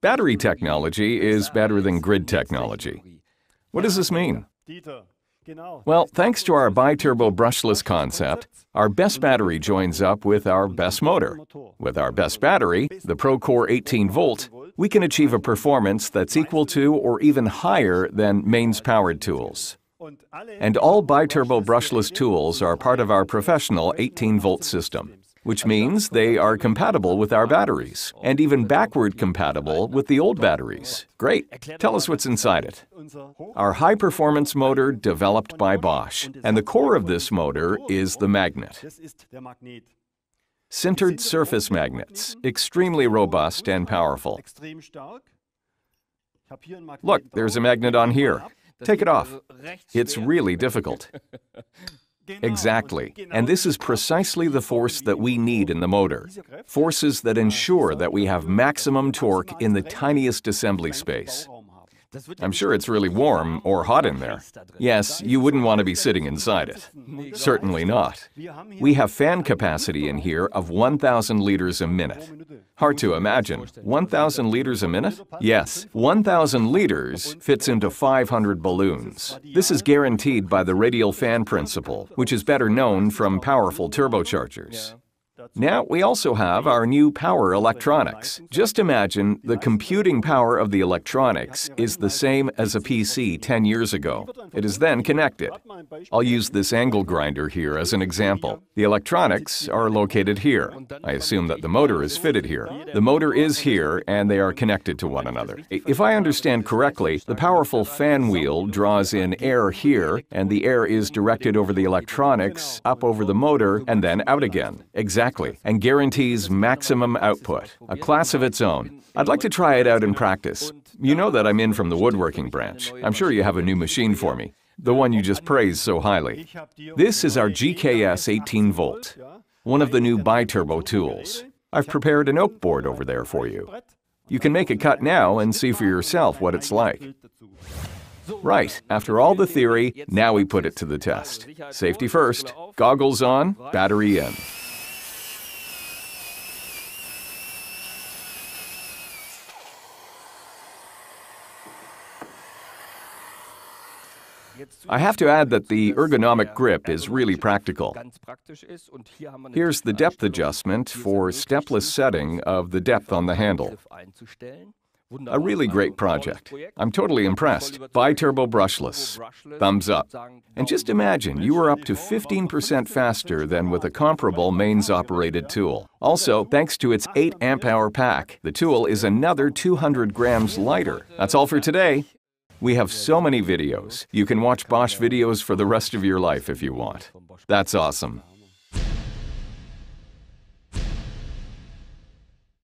Battery technology is better than grid technology. What does this mean? Well, thanks to our bi-turbo brushless concept, our best battery joins up with our best motor. With our best battery, the ProCore 18 volt, we can achieve a performance that's equal to or even higher than mains powered tools. And all bi-turbo brushless tools are part of our professional 18 volt system which means they are compatible with our batteries, and even backward compatible with the old batteries. Great! Tell us what's inside it. Our high-performance motor developed by Bosch, and the core of this motor is the magnet. Sintered surface magnets, extremely robust and powerful. Look, there's a magnet on here. Take it off. It's really difficult. Exactly. And this is precisely the force that we need in the motor. Forces that ensure that we have maximum torque in the tiniest assembly space. I'm sure it's really warm or hot in there. Yes, you wouldn't want to be sitting inside it. Certainly not. We have fan capacity in here of 1,000 liters a minute. Hard to imagine. 1,000 liters a minute? Yes, 1,000 liters fits into 500 balloons. This is guaranteed by the radial fan principle, which is better known from powerful turbochargers. Now we also have our new power electronics. Just imagine the computing power of the electronics is the same as a PC 10 years ago. It is then connected. I'll use this angle grinder here as an example. The electronics are located here. I assume that the motor is fitted here. The motor is here and they are connected to one another. If I understand correctly, the powerful fan wheel draws in air here and the air is directed over the electronics, up over the motor, and then out again. Exactly exactly and guarantees maximum output, a class of its own. I'd like to try it out in practice. You know that I'm in from the woodworking branch. I'm sure you have a new machine for me, the one you just praised so highly. This is our GKS 18 volt, one of the new bi-turbo tools. I've prepared an oak board over there for you. You can make a cut now and see for yourself what it's like. Right, after all the theory, now we put it to the test. Safety first, goggles on, battery in. I have to add that the ergonomic grip is really practical. Here's the depth adjustment for stepless setting of the depth on the handle. A really great project. I'm totally impressed. Bi-turbo brushless. Thumbs up. And just imagine you are up to 15% faster than with a comparable mains-operated tool. Also, thanks to its 8 amp hour pack, the tool is another 200 grams lighter. That's all for today. We have so many videos. You can watch Bosch videos for the rest of your life if you want. That's awesome.